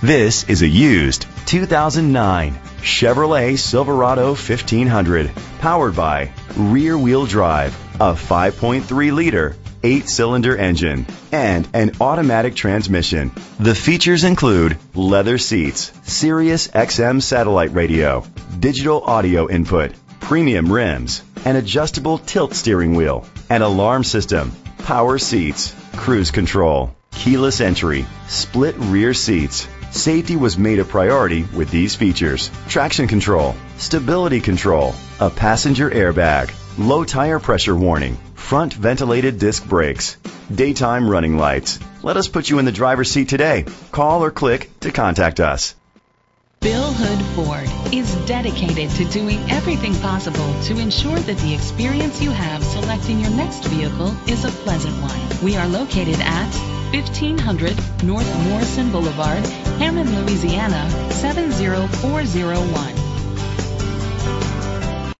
This is a used 2009 Chevrolet Silverado 1500 powered by rear wheel drive, a 5.3 liter eight cylinder engine, and an automatic transmission. The features include leather seats, Sirius XM satellite radio, digital audio input, premium rims, an adjustable tilt steering wheel, an alarm system, power seats, cruise control, keyless entry, split rear seats. Safety was made a priority with these features. Traction control, stability control, a passenger airbag, low tire pressure warning, front ventilated disc brakes, daytime running lights. Let us put you in the driver's seat today. Call or click to contact us. Bill Hood Ford is dedicated to doing everything possible to ensure that the experience you have selecting your next vehicle is a pleasant one. We are located at 1500 North Morrison Boulevard, Hammond, Louisiana 70401.